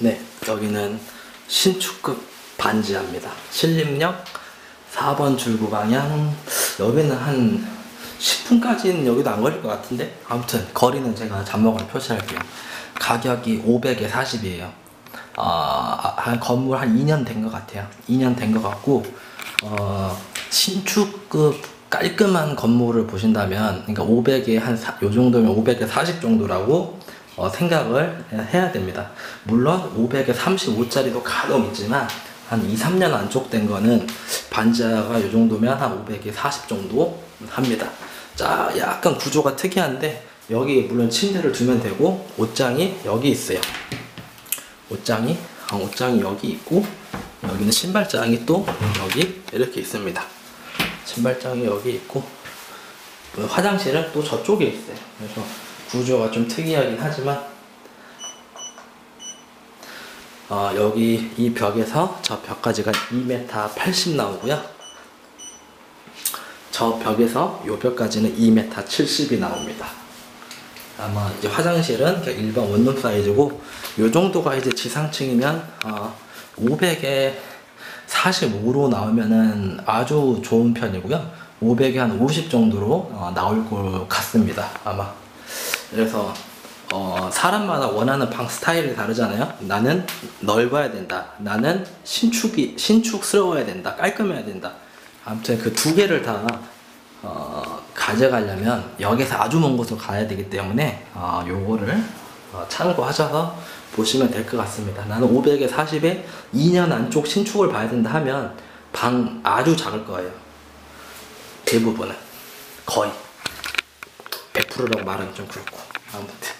네, 여기는 신축급 반지하입니다. 신림역 4번 출구 방향. 여기는 한 10분까지는 여기도 안 걸릴 것 같은데. 아무튼 거리는 제가 잡목으로 표시할게요. 가격이 500에 40이에요. 아, 한 건물 한 2년 된 것 같아요. 2년 된 것 같고, 어, 신축급 깔끔한 건물을 보신다면, 그러니까 500에 한, 사, 요 정도면 500에 40 정도라고 어, 생각을 해야 됩니다. 물론 500에 35짜리도 간혹 있지만, 한 2, 3년 안쪽 된 거는 반지하가 요 정도면 한 500에 40 정도 합니다. 자, 약간 구조가 특이한데, 여기 물론 침대를 두면 되고, 옷장이 여기 있어요. 옷장이 아, 옷장이 여기 있고 여기는 신발장이 또 여기 이렇게 있습니다. 신발장이 여기 있고 그 화장실은 또 저쪽에 있어요. 그래서 구조가 좀 특이하긴 하지만 어, 여기 이 벽에서 저 벽까지가 2m 80 나오고요. 저 벽에서 요 벽까지는 2m 70이 나옵니다. 아마 이제 화장실은 일반 원룸 사이즈고 요 정도가 이제 지상층이면 어, 500에 45로 나오면은 아주 좋은 편이고요. 500에 한 50 정도로 어, 나올 것 같습니다. 아마 그래서 어, 사람마다 원하는 방 스타일이 다르잖아요. 나는 넓어야 된다. 나는 신축이 신축스러워야 된다. 깔끔해야 된다. 아무튼 그 두 개를 다 어, 가져가려면 여기서 아주 먼 곳으로 가야 되기 때문에 어, 요거를 어, 참고하셔서 보시면 될 것 같습니다. 나는 500에 40에 2년 안쪽 신축을 봐야 된다 하면 방 아주 작을 거예요. 대부분은 거의 100%라고 말하기 좀 그렇고. 아무튼